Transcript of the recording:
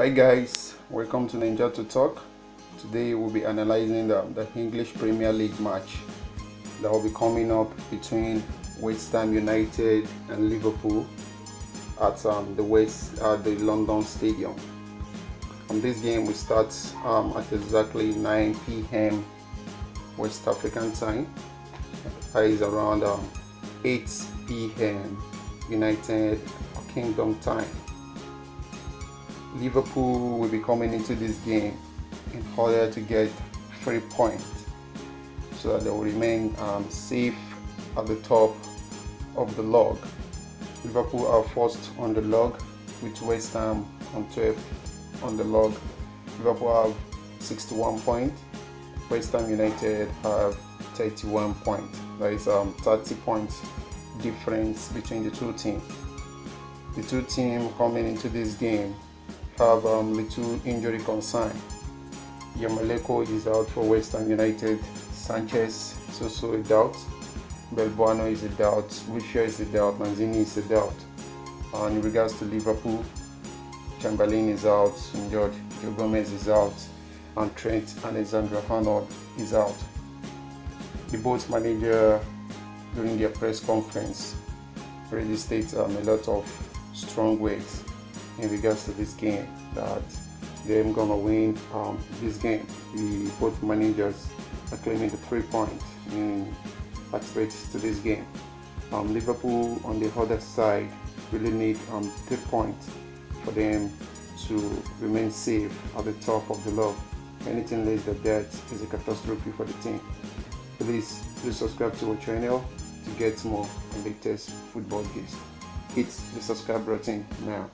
Hi guys, welcome to Naija to Talk. Today we'll be analyzing the, the English Premier League match that will be coming up between West Ham United and Liverpool at um, the West at the London Stadium. Um, this game will start um, at exactly 9 p.m. West African time. That is around um, 8 p.m. United Kingdom time. Liverpool will be coming into this game in order to get three points so that they will remain um, safe at the top of the log. Liverpool are first on the log with West Ham on 12 on the log. Liverpool have 61 points. West Ham United have 31 points. There is um 30 points difference between the two teams. The two teams coming into this game have um, little injury concern. Yarmolenko is out for West Ham United. Sanchez is also a doubt. Balbuena is a doubt. Lucia is a doubt. Lanzini is a doubt. And in regards to Liverpool, Chamberlain is out. George Joe Gomez is out. And Trent Alexander Arnold is out. The both manager during their press conference already states um, a lot of strong words in regards to this game that they're gonna win um, this game. The both managers are claiming the three points in respect to this game. Um, Liverpool on the other side really need um, three points for them to remain safe at the top of the log. Anything less than that is a catastrophe for the team. Please do subscribe to our channel to get more latest football gist. Hit the subscribe button now.